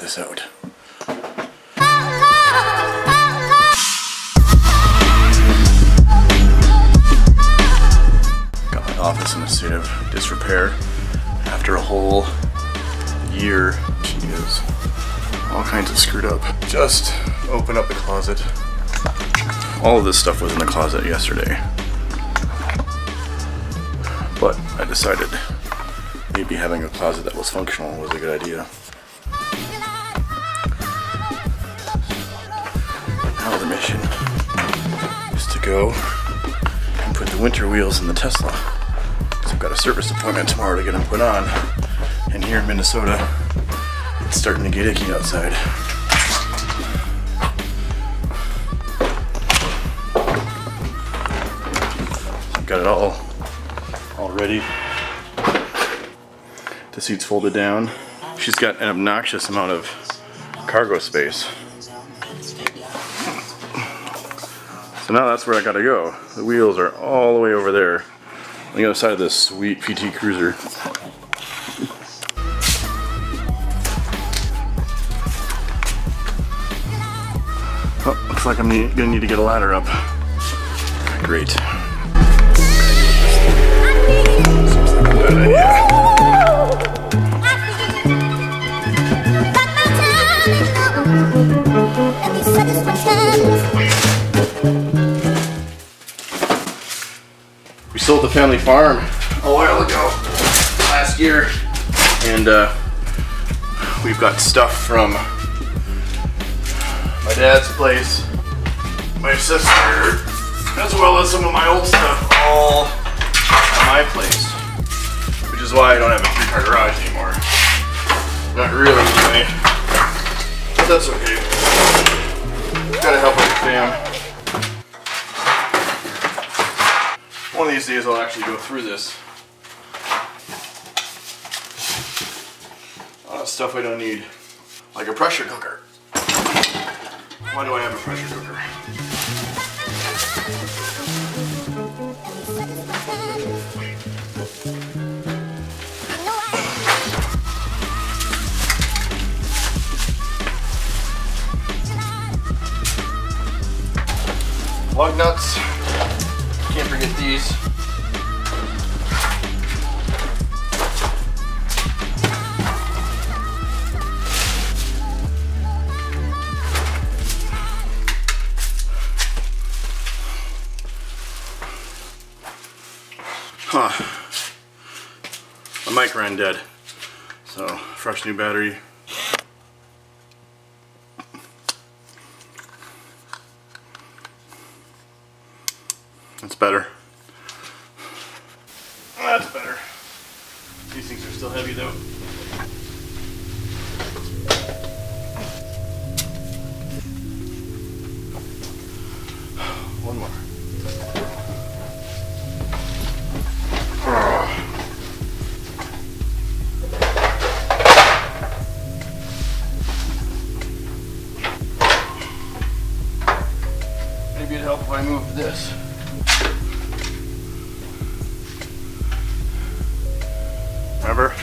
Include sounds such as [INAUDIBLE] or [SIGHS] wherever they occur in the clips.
this out. Got my office in a state of disrepair after a whole year. Jeez. All kinds of screwed up. Just open up the closet. All of this stuff was in the closet yesterday. But I decided maybe having a closet that was functional was a good idea. Now the mission is to go and put the winter wheels in the Tesla. So I've got a service appointment tomorrow to get them put on. And here in Minnesota, it's starting to get icky outside. I've got it all all ready. The seat's folded down. She's got an obnoxious amount of cargo space. So now that's where I gotta go. The wheels are all the way over there on the other side of this sweet PT Cruiser. Oh, looks like I'm gonna need to get a ladder up. Great. Bad idea. We sold the family farm a while ago, last year, and uh, we've got stuff from my dad's place, my sister, as well as some of my old stuff, all at my place. Which is why I don't have a three-car garage anymore. Not really, anyway. But that's okay. Gotta help out the fam. One of these days I'll actually go through this. A lot of stuff I don't need. Like a pressure cooker. Why do I have a pressure cooker? Lug nuts. Can't forget these. Huh. My mic ran dead. So, fresh new battery. That's better. That's better. These things are still heavy though. One more. Maybe it'd help if I moved this. Remember,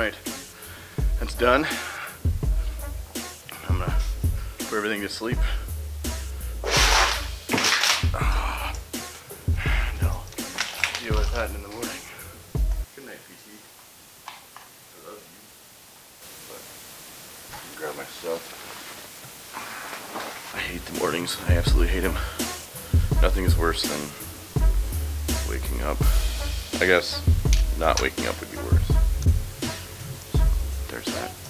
right, that's done. I'm gonna put everything to sleep. [SIGHS] No, deal with that in the morning. Good night, PT. I love you. But grab my stuff. I hate the mornings. I absolutely hate them. Nothing is worse than waking up. I guess not waking up would be worse. There's that.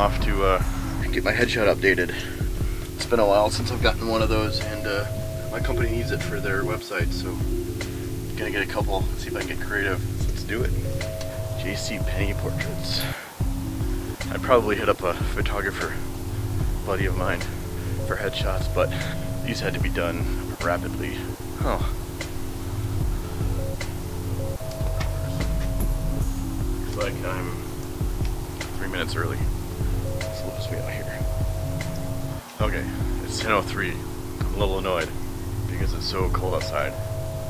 Off to uh, get my headshot updated. It's been a while since I've gotten one of those, and uh, my company needs it for their website, so I'm gonna get a couple. And see if I can get creative. Let's do it. JC Penney portraits. I'd probably hit up a photographer buddy of mine for headshots, but these had to be done rapidly. Oh. Looks like I'm three minutes early. Me out here. Okay, it's 10.03. I'm a little annoyed because it's so cold outside.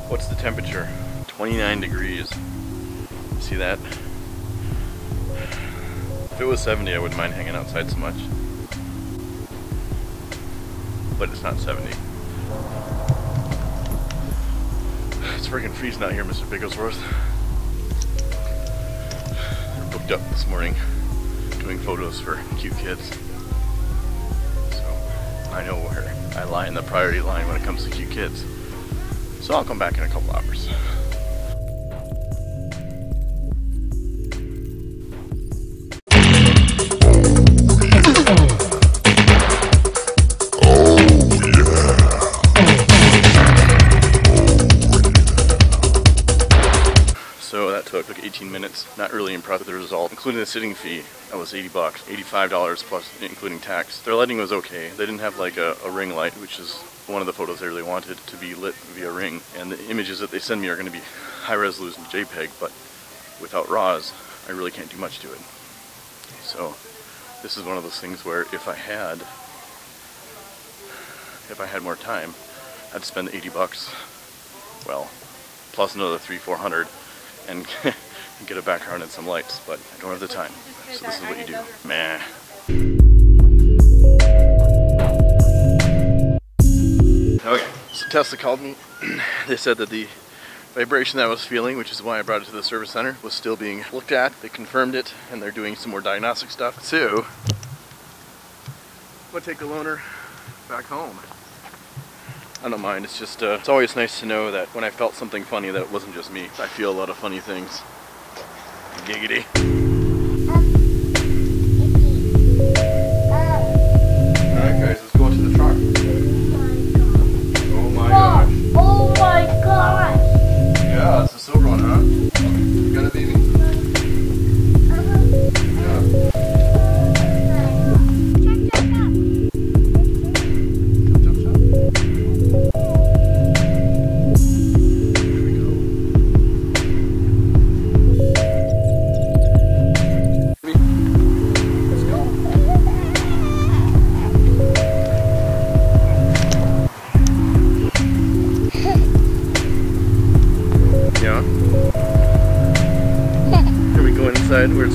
What's the temperature? 29 degrees. See that? If it was 70, I wouldn't mind hanging outside so much. But it's not 70. It's freaking freezing out here, Mr. Bigglesworth. They're booked up this morning doing photos for cute kids. So I know where I lie in the priority line when it comes to cute kids. So I'll come back in a couple hours. So that took like 18 minutes. Not really impressed with the including the sitting fee. That was 80 bucks, 85 dollars plus including tax. Their lighting was okay. They didn't have like a, a ring light, which is one of the photos I really wanted to be lit via ring. And the images that they send me are going to be high resolution JPEG, but without RAWs, I really can't do much to it. So this is one of those things where if I had, if I had more time, I'd spend 80 bucks. Well, plus another three, four hundred and [LAUGHS] get a background and some lights, but I don't have the time. So this is what you do. Meh. Okay, so Tesla called me. [CLEARS THROAT] they said that the vibration that I was feeling, which is why I brought it to the service center, was still being looked at. They confirmed it, and they're doing some more diagnostic stuff. So, I'm gonna take the loaner back home. I don't mind. It's just, uh, it's always nice to know that when I felt something funny that it wasn't just me. I feel a lot of funny things. diggity.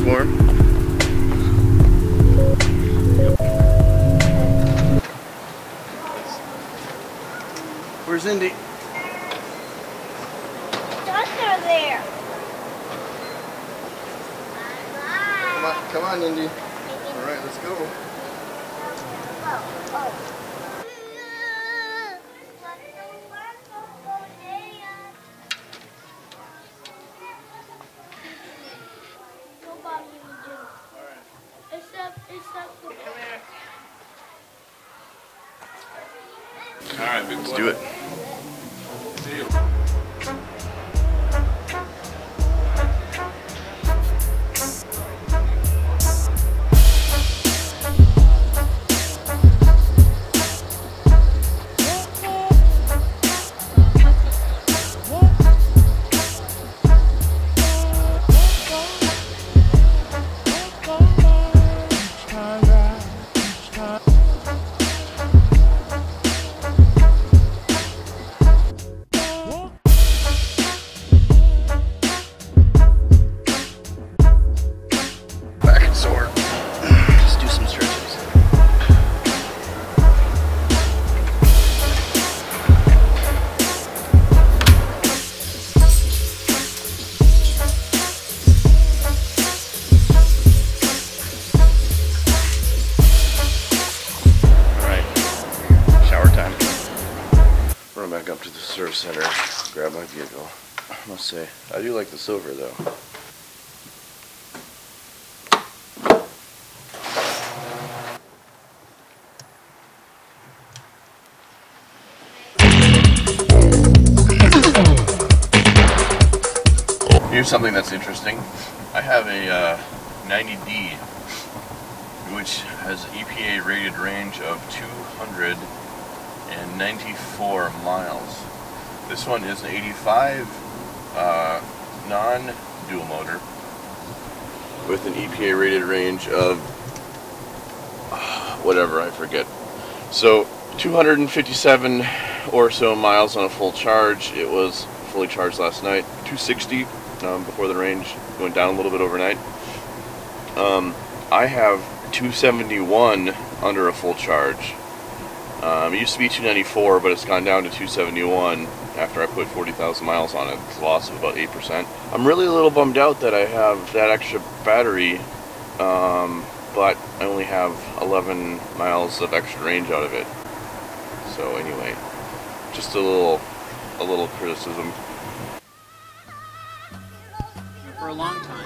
Warm. Where's Indy? Ducks are there. Come on, come on, Indy. All right, let's go. Oh, oh. Do it. Back up to the service center, grab my vehicle. I must say, I do like the silver though. Here's something that's interesting. I have a uh, 90D, which has an EPA rated range of 294 miles. This one is an 85 uh, non-dual motor with an EPA rated range of [SIGHS] whatever I forget. So 257 or so miles on a full charge. It was fully charged last night. 260 um, before the range went down a little bit overnight. Um, I have 271 under a full charge. Um, it used to be 294, but it's gone down to 271 after I put 40,000 miles on it. It's a loss of about 8%. I'm really a little bummed out that I have that extra battery, um, but I only have 11 miles of extra range out of it. So anyway, just a little, a little criticism. for a long time.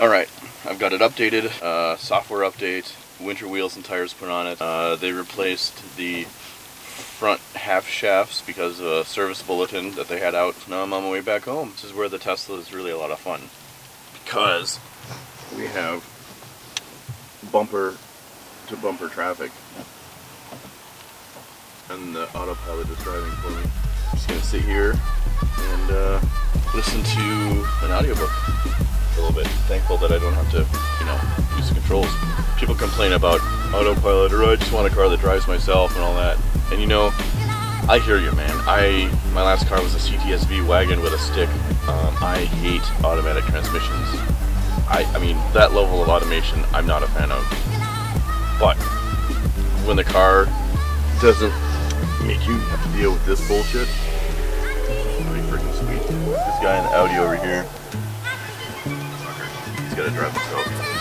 All right, I've got it updated. Uh, software update. Winter wheels and tires put on it. Uh, they replaced the front half shafts because of a service bulletin that they had out. Now I'm on my way back home. This is where the Tesla is really a lot of fun because we have bumper to bumper traffic and the autopilot is driving for me. I'm just gonna sit here and uh, listen to an audiobook little bit. Thankful that I don't have to, you know, use the controls. People complain about autopilot or I just want a car that drives myself and all that. And you know, I hear you, man. I my last car was a CTSV wagon with a stick. Um, I hate automatic transmissions. I I mean that level of automation I'm not a fan of. But when the car doesn't make you have to deal with this bullshit, pretty freaking sweet. This guy in the Audi over here, gotta drive himself.